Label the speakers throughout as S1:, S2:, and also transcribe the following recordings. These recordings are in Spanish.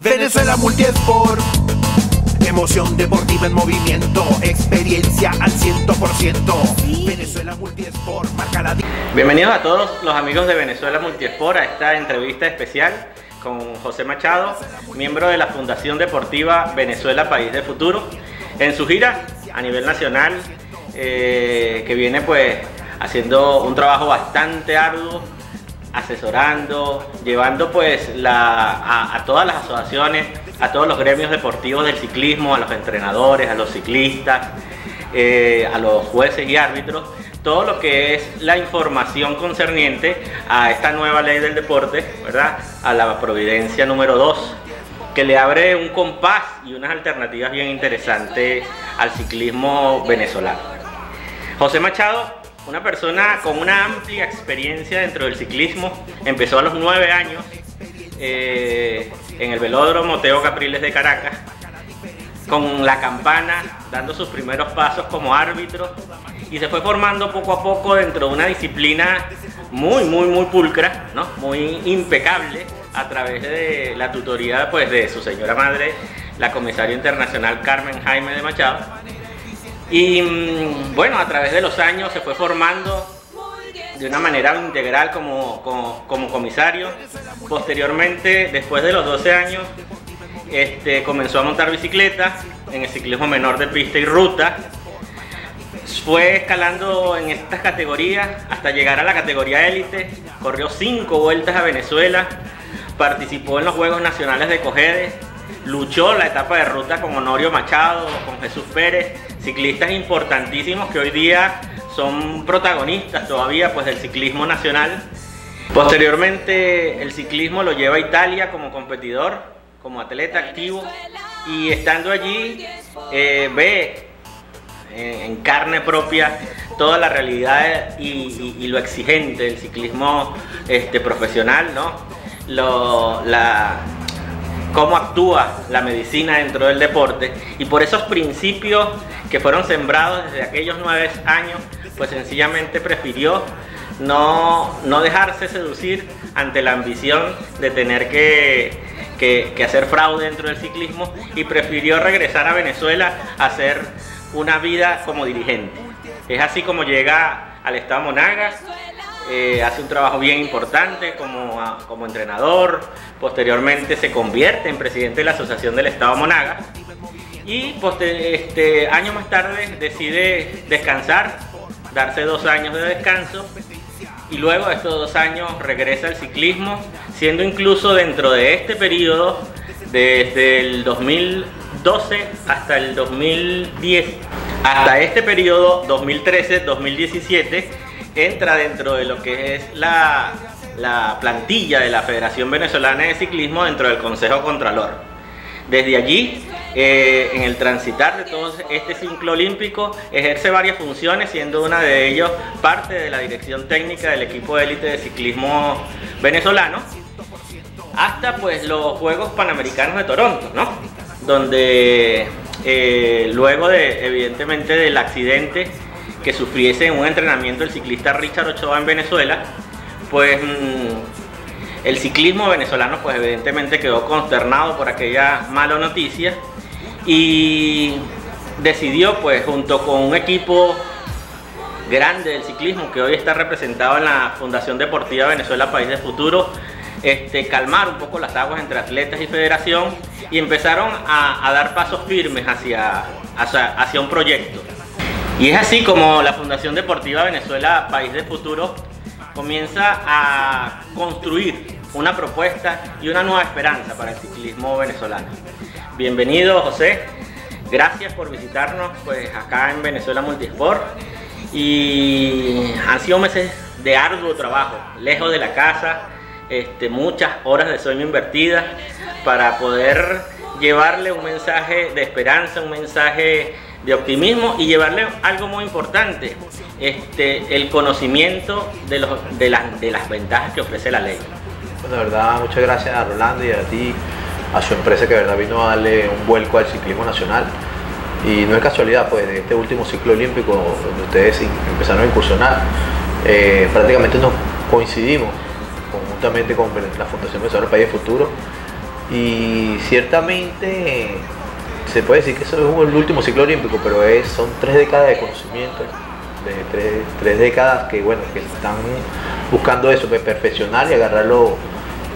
S1: Venezuela Multisport. Emoción deportiva en movimiento, experiencia al 100%. Venezuela Multisport, marca la
S2: Bienvenidos a todos los amigos de Venezuela Multiesport a esta entrevista especial con José Machado, miembro de la Fundación Deportiva Venezuela País de Futuro, en su gira a nivel nacional, eh, que viene pues haciendo un trabajo bastante arduo, asesorando, llevando pues la, a, todas las asociaciones, a todos los gremios deportivos del ciclismo, a los entrenadores, a los ciclistas, eh, a los jueces y árbitros, todo lo que es la información concerniente a esta nueva ley del deporte, ¿verdad? A la providencia número 2, que le abre un compás y unas alternativas bien interesantes al ciclismo venezolano. José Machado, una persona con una amplia experiencia dentro del ciclismo, empezó a los nueve años eh, en el velódromo Teo Capriles de Caracas, con la campana, dando sus primeros pasos como árbitro y se fue formando poco a poco dentro de una disciplina muy, muy, muy pulcra, ¿no? muy impecable a través de la tutoría pues, de su señora madre, la comisaria internacional Carmen Jaime de Machado. Y mm, bueno, a través de los años se fue formando de una manera integral como, como, comisario. Posteriormente, después de los 12 años, este, comenzó a montar bicicleta en el ciclismo menor de pista y ruta. Fue escalando en estas categorías hasta llegar a la categoría élite. Corrió cinco vueltas a Venezuela. Participó en los Juegos Nacionales de Cojedes. Luchó la etapa de ruta con Honorio Machado, con Jesús Pérez, ciclistas importantísimos que hoy día son protagonistas todavía pues, del ciclismo nacional. Posteriormente el ciclismo lo lleva a Italia como competidor, como atleta activo y estando allí eh, ve en, en carne propia toda la realidad y, lo exigente del ciclismo este, profesional, ¿no? La, cómo actúa la medicina dentro del deporte y por esos principios que fueron sembrados desde aquellos nueve años, pues sencillamente prefirió no, no dejarse seducir ante la ambición de tener que, que- que hacer fraude dentro del ciclismo y prefirió regresar a Venezuela a hacer una vida como dirigente. Es así como llega al Estado Monagas, eh, hace un trabajo bien importante como, como entrenador, posteriormente se convierte en presidente de la Asociación del Estado Monagas. Y este, años más tarde decide descansar, darse dos años de descanso. Y luego estos dos años regresa al ciclismo, siendo incluso dentro de este periodo, desde el 2012 hasta el 2010, hasta este periodo 2013-2017, entra dentro de lo que es la, la plantilla de la Federación Venezolana de Ciclismo dentro del Consejo Contralor. Desde allí, eh, en el transitar de todo este ciclo olímpico, ejerce varias funciones, siendo una de ellas parte de la dirección técnica del equipo de élite de ciclismo venezolano, hasta pues los Juegos Panamericanos de Toronto, ¿no? Donde eh, luego de, evidentemente, del accidente que sufriese en un entrenamiento el ciclista Richard Ochoa en Venezuela, pues mm, el ciclismo venezolano pues evidentemente quedó consternado por aquella mala noticia y decidió pues junto con un equipo grande del ciclismo que hoy está representado en la Fundación Deportiva Venezuela País de Futuro, este, calmar un poco las aguas entre atletas y federación y empezaron a, a dar pasos firmes hacia, hacia, hacia un proyecto. Y es así como la Fundación Deportiva Venezuela País de Futuro comienza a construir una propuesta y una nueva esperanza para el ciclismo venezolano. Bienvenido José, gracias por visitarnos pues acá en Venezuela Multisport y han sido meses de arduo trabajo, lejos de la casa, este, muchas horas de sueño invertidas para poder llevarle un mensaje de esperanza, un mensaje de optimismo y llevarle algo muy importante, este, el conocimiento de, los, de, las, de las ventajas que ofrece la ley.
S3: Bueno, de verdad, muchas gracias a Rolando y a ti, a su empresa que de verdad vino a darle un vuelco al ciclismo nacional. Y no es casualidad, pues, de este último ciclo olímpico donde ustedes empezaron a incursionar, eh, prácticamente nos coincidimos con conjuntamente con la Fundación Venezuela País de Futuro. Y ciertamente se puede decir que eso es el último ciclo olímpico, pero es, son tres décadas de conocimiento, de tres, décadas que bueno, que están buscando eso, perfeccionar y agarrar lo,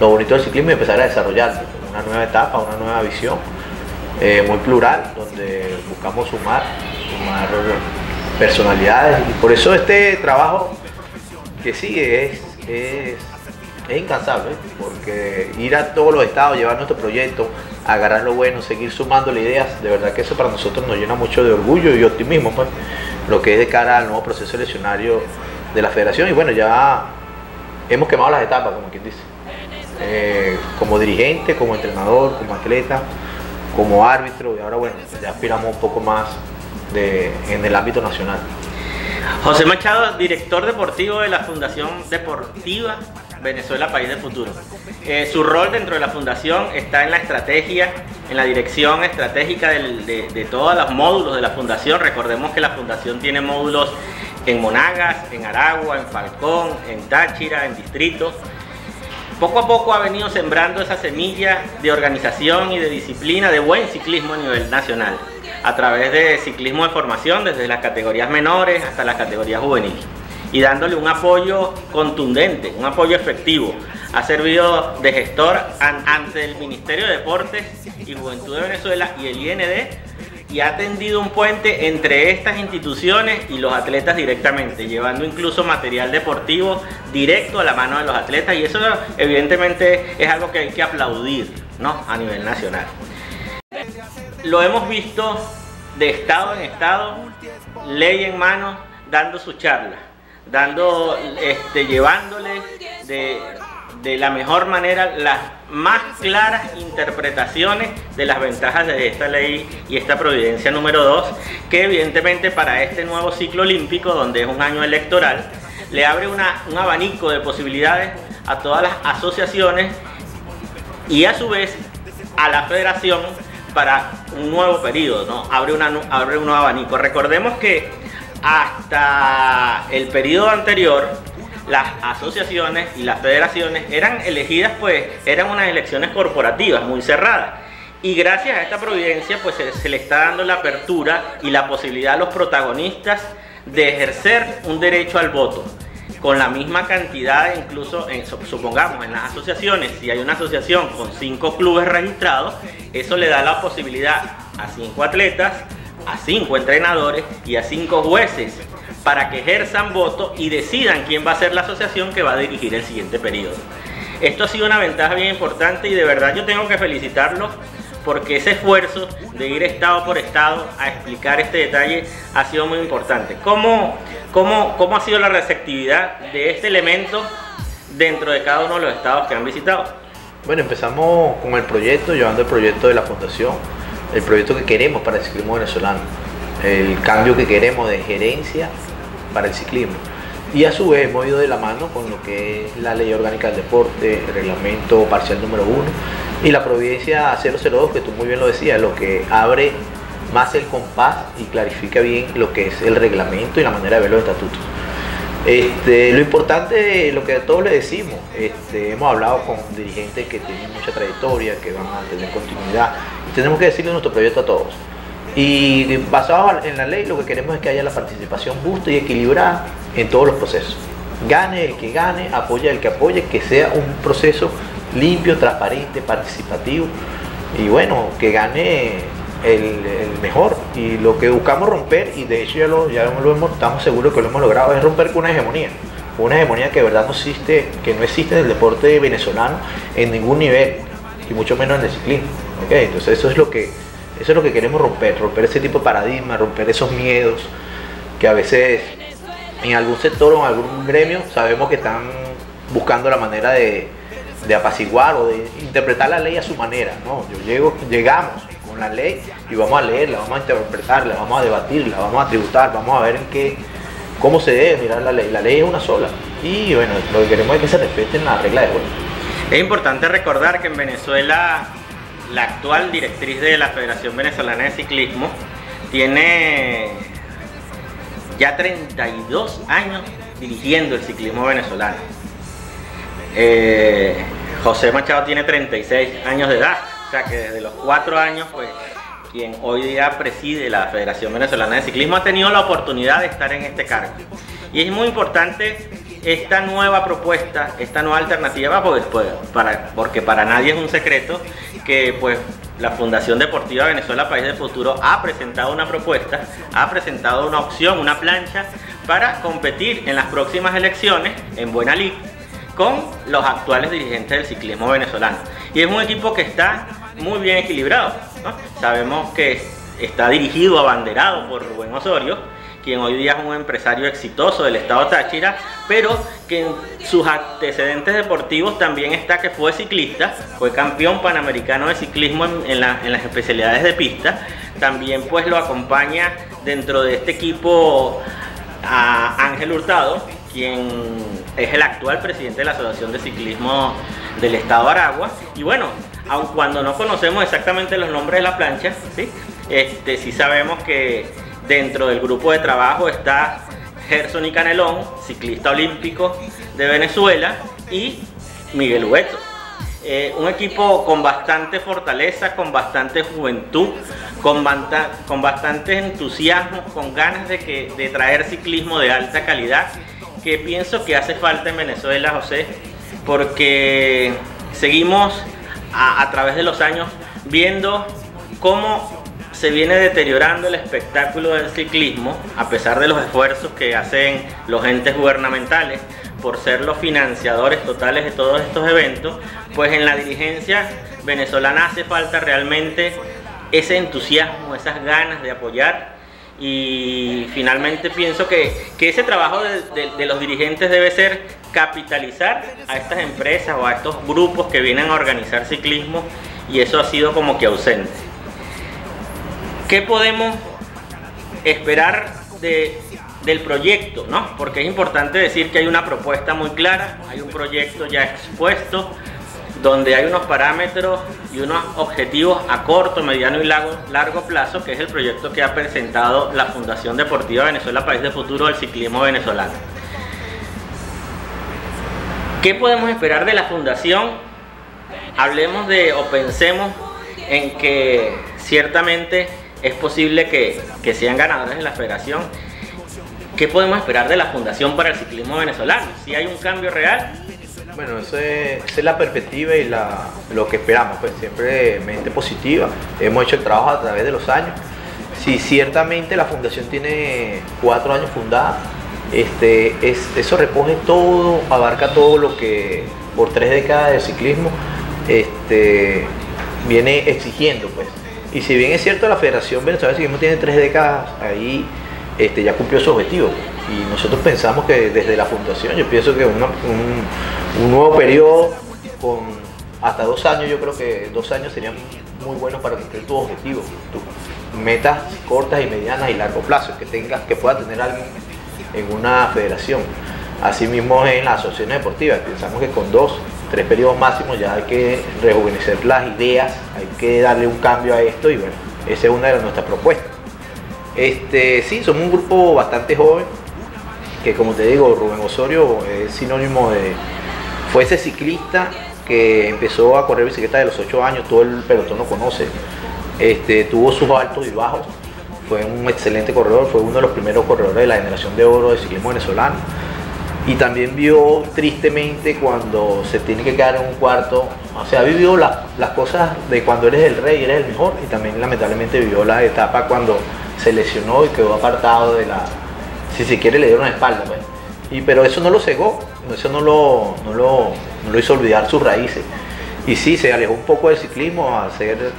S3: bonito del ciclismo y empezar a desarrollarlo, una nueva etapa, una nueva visión, eh, muy plural, donde buscamos sumar, sumar personalidades. Y por eso este trabajo que sigue es, incansable, porque ir a todos los estados, llevar nuestro proyecto, agarrar lo bueno, seguir sumándole ideas, de verdad que eso para nosotros nos llena mucho de orgullo y optimismo, pues, lo que es de cara al nuevo proceso eleccionario de la federación. Y bueno, ya hemos quemado las etapas, como quien dice, eh, como dirigente, como entrenador, como atleta, como árbitro y ahora bueno, ya aspiramos un poco más en el ámbito nacional.
S2: José Machado, director deportivo de la Fundación Deportiva Venezuela País del Futuro. Eh, su rol dentro de la fundación está en la estrategia, en la dirección estratégica de, todos los módulos de la fundación. Recordemos que la fundación tiene módulos en Monagas, en Aragua, en Falcón, en Táchira, en Distrito. Poco a poco ha venido sembrando esa semilla de organización y de disciplina de buen ciclismo a nivel nacional a través de ciclismo de formación, desde las categorías menores hasta las categorías juveniles, y dándole un apoyo contundente, un apoyo efectivo. Ha servido de gestor ante el Ministerio de Deportes y Juventud de Venezuela y el IND y ha tendido un puente entre estas instituciones y los atletas directamente, llevando incluso material deportivo directo a la mano de los atletas y eso evidentemente es algo que hay que aplaudir ¿no? a nivel nacional lo hemos visto de estado en estado, ley en mano, dando su charla, dando, este, llevándole de, de la mejor manera las más claras interpretaciones de las ventajas de esta ley y esta providencia número 2, que evidentemente para este nuevo ciclo olímpico, donde es un año electoral, le abre una, un abanico de posibilidades a todas las asociaciones y a su vez a la federación para un nuevo periodo, ¿no? Abre, una, abre un nuevo abanico. Recordemos que hasta el periodo anterior, las asociaciones y las federaciones eran elegidas, pues, eran unas elecciones corporativas muy cerradas. Y gracias a esta providencia, pues se, le está dando la apertura y la posibilidad a los protagonistas de ejercer un derecho al voto con la misma cantidad, incluso en, supongamos en las asociaciones, si hay una asociación con cinco clubes registrados, eso le da la posibilidad a cinco atletas, a cinco entrenadores y a cinco jueces para que ejerzan voto y decidan quién va a ser la asociación que va a dirigir el siguiente periodo. Esto ha sido una ventaja bien importante y de verdad yo tengo que felicitarlos porque ese esfuerzo de ir estado por estado a explicar este detalle ha sido muy importante. ¿Cómo, cómo, cómo ha sido la receptividad de este elemento dentro de cada uno de los estados que han visitado?
S3: Bueno, empezamos con el proyecto, llevando el proyecto de la fundación, el proyecto que queremos para el ciclismo venezolano, el cambio que queremos de gerencia para el ciclismo. Y a su vez hemos ido de la mano con lo que es la ley orgánica del deporte, el reglamento parcial número uno y la providencia 002, que tú muy bien lo decías, lo que abre más el compás y clarifica bien lo que es el reglamento y la manera de ver los estatutos. Este, lo importante, lo que a todos le decimos, este, hemos hablado con dirigentes que tienen mucha trayectoria, que van a tener continuidad, tenemos que decirle nuestro proyecto a todos. Y basado en la ley, lo que queremos es que haya la participación justa y equilibrada en todos los procesos. Gane el que gane, apoya el que apoye, que sea un proceso limpio, transparente, participativo y bueno, que gane el, mejor. Y lo que buscamos romper, y de hecho ya lo, ya lo hemos, estamos seguros que lo hemos logrado, es romper con una hegemonía. Una hegemonía que de verdad no existe, que no existe en el deporte venezolano en ningún nivel, y mucho menos en el ciclismo. Entonces eso es lo que eso es lo que queremos romper, romper ese tipo de paradigma, romper esos miedos que a veces en algún sector o en algún gremio sabemos que están buscando la manera de, de apaciguar o de interpretar la ley a su manera. No, yo llego, llegamos con la ley y vamos a leerla, vamos a interpretarla, vamos a debatirla, vamos a tributar, vamos a ver en qué, cómo se debe mirar la ley. La ley es una sola. Y bueno, lo que queremos es que se respeten las reglas de juego.
S2: Es importante recordar que en Venezuela la actual directriz de la Federación Venezolana de Ciclismo tiene ya 32 años dirigiendo el ciclismo venezolano eh, José Machado tiene 36 años de edad, o sea que desde los 4 años, pues quien hoy día preside la Federación Venezolana de Ciclismo ha tenido la oportunidad de estar en este cargo. Y es muy importante esta nueva propuesta, esta nueva alternativa, porque, pues, para, porque para nadie es un secreto que pues la Fundación Deportiva Venezuela País del Futuro ha presentado una propuesta, ha presentado una opción, una plancha para competir en las próximas elecciones en Buena Lid con los actuales dirigentes del ciclismo venezolano. Y es un equipo que está muy bien equilibrado. Sabemos que está dirigido, abanderado por Rubén Osorio, quien hoy día es un empresario exitoso del estado Táchira, pero que en sus antecedentes deportivos también está que fue ciclista, fue campeón panamericano de ciclismo en, las especialidades de pista, también pues lo acompaña dentro de este equipo a Ángel Hurtado, quien es el actual presidente de la Asociación de Ciclismo del Estado Aragua. Y bueno, aun cuando no conocemos exactamente los nombres de la plancha, ¿sí? Este, sí sabemos que Dentro del grupo de trabajo está Gerson y Canelón, ciclista olímpico de Venezuela, y Miguel Hueto. Eh, un equipo con bastante fortaleza, con bastante juventud, con, con bastante entusiasmo, con ganas de, que, de traer ciclismo de alta calidad, que pienso que hace falta en Venezuela, José, porque seguimos a, a través de los años viendo cómo se viene deteriorando el espectáculo del ciclismo, a pesar de los esfuerzos que hacen los entes gubernamentales por ser los financiadores totales de todos estos eventos, pues en la dirigencia venezolana hace falta realmente ese entusiasmo, esas ganas de apoyar y finalmente pienso que, ese trabajo de, de, los dirigentes debe ser capitalizar a estas empresas o a estos grupos que vienen a organizar ciclismo y eso ha sido como que ausente. ¿Qué podemos esperar del proyecto? ¿no? Porque es importante decir que hay una propuesta muy clara, hay un proyecto ya expuesto, donde hay unos parámetros y unos objetivos a corto, mediano y largo, largo plazo, que es el proyecto que ha presentado la Fundación Deportiva Venezuela País de Futuro del Ciclismo Venezolano. ¿Qué podemos esperar de la fundación? Hablemos de o pensemos en que ciertamente es posible que, sean ganadores de la federación. ¿Qué podemos esperar de la Fundación para el Ciclismo Venezolano? ¿Si hay un cambio real?
S3: Bueno, esa es, la perspectiva y lo que esperamos, pues siempre mente positiva. Hemos hecho el trabajo a través de los años. Si ciertamente la fundación tiene cuatro años fundada, este, eso recoge todo, abarca todo lo que por tres décadas de ciclismo este, viene exigiendo. Pues. Y si bien es cierto, la Federación Venezolana de Ciclismo tiene tres décadas ahí, este, ya cumplió su objetivo. Y nosotros pensamos que desde la fundación, yo pienso que un, nuevo periodo con hasta dos años, yo creo que dos años serían muy buenos para cumplir tus objetivos, tus metas cortas y medianas y largo plazo, que tengas, que pueda tener alguien en una federación. Asimismo en las asociaciones deportivas, pensamos que con dos tres periodos máximos, ya hay que rejuvenecer las ideas, hay que darle un cambio a esto y bueno, esa es una de nuestras propuestas. Este, sí, somos un grupo bastante joven, que como te digo, Rubén Osorio es sinónimo de, fue ese ciclista que empezó a correr bicicleta de los 8 años, todo el pelotón lo conoce, este, tuvo sus altos y bajos, fue un excelente corredor, fue uno de los primeros corredores de la generación de oro de ciclismo venezolano y también vio tristemente cuando se tiene que quedar en un cuarto, o sea, vivió las cosas de cuando eres el rey, eres el mejor, y también lamentablemente vivió la etapa cuando se lesionó y quedó apartado de la, si se quiere le dieron la espalda, pues. Y, pero eso no lo cegó, eso no lo, no lo, no lo hizo olvidar sus raíces. Y sí, se alejó un poco del ciclismo a ser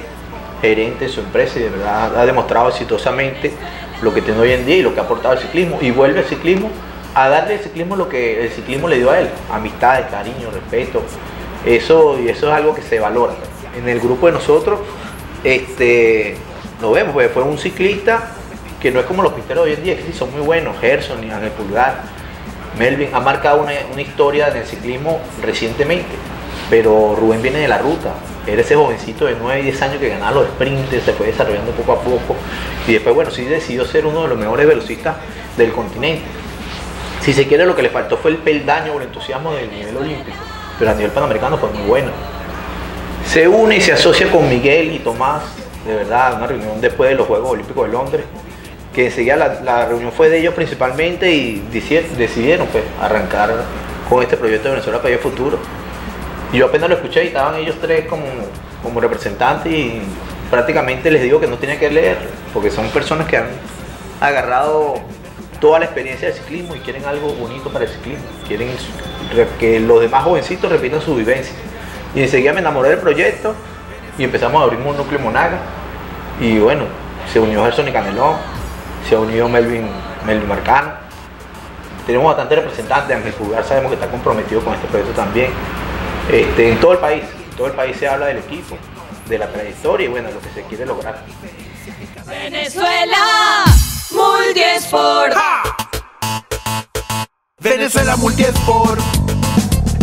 S3: gerente de su empresa y de verdad ha demostrado exitosamente lo que tiene hoy en día y lo que ha aportado el ciclismo y vuelve al ciclismo a darle al ciclismo lo que el ciclismo le dio a él, amistades, cariño, respeto, eso y eso es algo que se valora. En el grupo de nosotros, este, lo vemos, pues, fue un ciclista que no es como los pisteros de hoy en día, que sí son muy buenos, Gerson y Ángel Pulgar, Melvin ha marcado una, historia en el ciclismo recientemente, pero Rubén viene de la ruta, era ese jovencito de 9 y 10 años que ganaba los sprints, se fue desarrollando poco a poco y después, bueno, sí decidió ser uno de los mejores velocistas del continente Si se quiere, lo que le faltó fue el peldaño o el entusiasmo del nivel olímpico, pero a nivel panamericano fue muy bueno. Se une y se asocia con Miguel y Tomás, de verdad, una reunión después de los Juegos Olímpicos de Londres, que enseguida la, la reunión fue de ellos principalmente y decidieron pues, arrancar con este proyecto de Venezuela para el futuro. Yo apenas lo escuché y estaban ellos tres como, como representantes y prácticamente les digo que no tenía que leer, porque son personas que han agarrado toda la experiencia del ciclismo y quieren algo bonito para el ciclismo. Quieren que los demás jovencitos repitan su vivencia. Y enseguida me enamoré del proyecto y empezamos a abrir un núcleo Monaga. Y bueno, se unió Gerson y Canelón, se unió Melvin, Melvin Marcano. Tenemos bastantes representantes, Ángel Pulgar sabemos que está comprometido con este proyecto también. Este, en todo el país, en todo el país se habla del equipo, de la trayectoria y bueno, lo que se quiere lograr.
S4: Venezuela Multiesport.
S1: Venezuela Multiesport.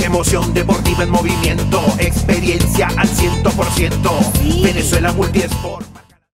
S1: Emoción deportiva en movimiento, experiencia al 100%. Venezuela Multiesport.